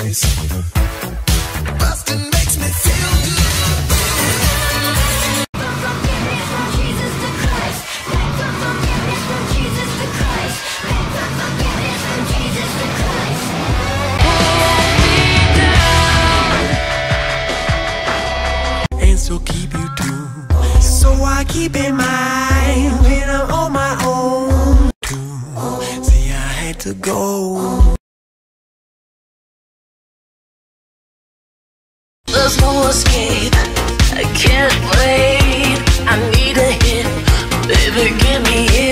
Bustin' makes me feel good. and so keep you tuned. So I keep in mind when I'm on my own. Too. See, I had to go. there's no escape. I can't wait. I need a hit, baby. Give me it.